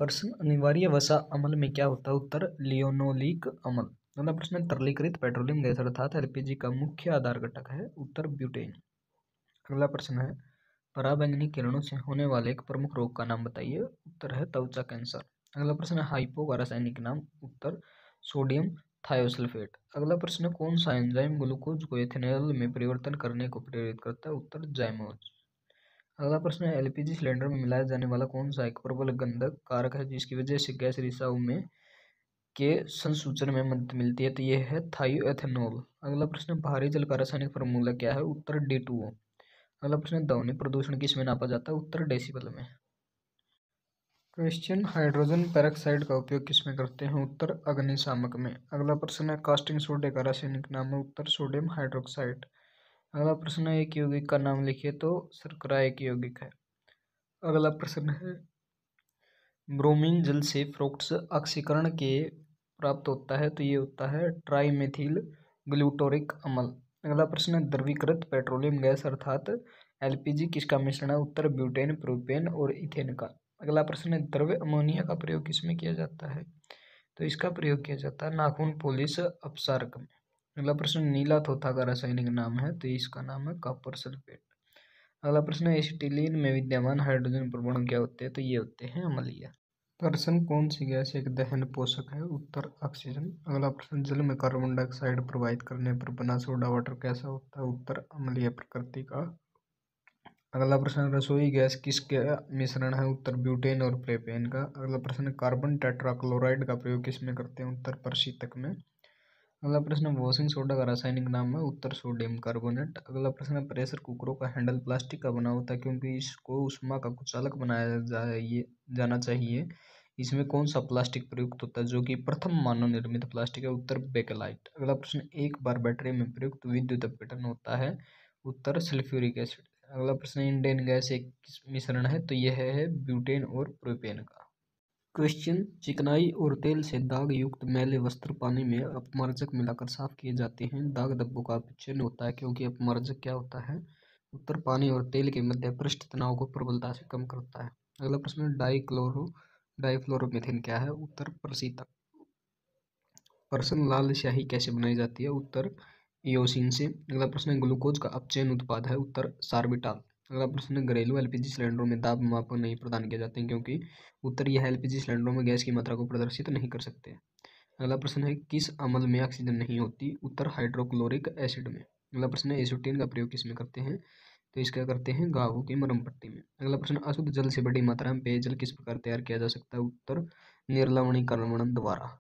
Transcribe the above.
प्रश्न अनिवार्य वसा अमल में क्या होता है? उत्तर, लियोनोलिक अमल। अगला प्रश्न, तरलीकृत पेट्रोलियम गैस अर्थात एलपीजी का मुख्य आधार घटक है, उत्तर, ब्यूटेन। अगला प्रश्न है, पराबैंगनी किरणों से होने वाले एक प्रमुख रोग का नाम बताइए। उत्तर है, त्वचा कैंसर। अगला प्रश्न है हाइपो रासायनिक नाम। उत्तर, सोडियम थायोसल्फेट। अगला प्रश्न, कौन सा एंजाइम ग्लूकोज को एथेनॉल में परिवर्तन करने को प्रेरित करता है? उत्तर जाइमोज अगला प्रश्न है एलपीजी सिलेंडर में मिलाया जाने वाला कौन सा एक प्रबल गंधक कारक है जिसकी वजह से गैस रिसाव में के संसूचन में मदद मिलती है? तो यह है थायोएथेनॉल अगला प्रश्न भारी जल का रासायनिक फॉर्मूला क्या है? उत्तर डी टू ओ अगला प्रश्न ध्वनि प्रदूषण किसमें नापा जाता है? उत्तर डेसिबल में। क्वेश्चन हाइड्रोजन पेरोक्साइड का उपयोग किसमें करते हैं? उत्तर अग्निशामक में। अगला प्रश्न है कास्टिंग सोडे का रासायनिक नाम है, उत्तर सोडियम हाइड्रोक्साइड अगला प्रश्न है, एक यौगिक का नाम लिखिए तो शर्करा एक यौगिक है। अगला प्रश्न है, ब्रोमीन जल से फ्रोक्ट्स ऑक्सीकरण के प्राप्त होता है तो ये होता है ट्राईमेथिल ग्लूटोरिक अमल। अगला प्रश्न है, द्रवीकृत पेट्रोलियम गैस अर्थात एलपीजी किसका मिश्रण है? उत्तर, ब्यूटेन, प्रोपेन और इथेन का। अगला प्रश्न है द्रव्य अमोनिया का प्रयोग किसमें किया जाता है? तो इसका प्रयोग किया जाता है, नाखून पोलिस अपसारक में। अगला प्रश्न नीला थोथा का रासायनिक नाम है तो इसका नाम है कॉपर सल्फेट। अगला प्रश्न है, एसिटिलीन में विद्यमान हाइड्रोजन परमाणु क्या होते हैं? तो ये होते हैं अमलीय। प्रश्न, कौन सी गैस एक दहन पोषक है? उत्तर, ऑक्सीजन। अगला प्रश्न, जल में कार्बन डाइऑक्साइड प्रवाहित करने पर बना सोडा वाटर कैसा होता है? उत्तर, अम्लीय प्रकृति का। अगला प्रश्न, रसोई गैस किसके मिश्रण है? उत्तर, ब्यूटेन और प्लेपेन का। अगला प्रश्न, कार्बन टेट्राक्लोराइड का प्रयोग किसमें करते हैं? उत्तर, प्रशीतक में। अगला प्रश्न, वॉशिंग सोडा का रासायनिक नाम है, उत्तर सोडियम कार्बोनेट। अगला प्रश्न है प्रेशर कुकरों का हैंडल प्लास्टिक का बना होता है, क्योंकि इसको उष्मा का कुचालक बनाया जाए, जाना चाहिए। इसमें कौन सा प्लास्टिक प्रयुक्त होता है, जो कि प्रथम मानव निर्मित प्लास्टिक है? उत्तर, बेकेलाइट। अगला प्रश्न, एक बार बैटरी में प्रयुक्त विद्युत अपघटन होता है? उत्तर, सल्फ्यूरिक एसिड। अगला प्रश्न इंडियन गैस एक मिश्रण है तो यह है ब्यूटेन और प्रोपेन का। क्वेश्चन चिकनाई और तेल से दाग युक्त मैले वस्त्र पानी में अपमार्जक मिलाकर साफ़ किए जाते हैं। दाग धब्बों का चिन्ह होता है क्योंकि अपमार्जक क्या होता है? उत्तर, पानी और तेल के मध्य पृष्ठ तनाव को प्रबलता से कम करता है। अगला प्रश्न डाइक्लोरो डाइफ्लोरोमिथेन क्या है? उत्तर प्रशीतक प्रश्न लाल स्याही कैसे बनाई जाती है? उत्तर इोसिन से। अगला प्रश्न, ग्लूकोज का अपचयन उत्पाद है। उत्तर, सार्बिटाल। अगला प्रश्न है घरेलू एलपीजी सिलेंडरों में दाब मापक नहीं प्रदान किए जाते हैं, क्योंकि उत्तर यह एलपीजी सिलेंडरों में गैस की मात्रा को प्रदर्शित नहीं कर सकते। अगला प्रश्न है, किस अमल में ऑक्सीजन नहीं होती? उत्तर, हाइड्रोक्लोरिक एसिड में। अगला प्रश्न है, एसोटीन का प्रयोग किसमें करते हैं? तो इसका करते हैं घावों की मरम पट्टी में। अगला प्रश्न, अशुद्ध जल से बड़ी मात्रा में पेयजल किस प्रकार तैयार किया जा सकता है? उत्तर निर्लवणीकरण द्वारा।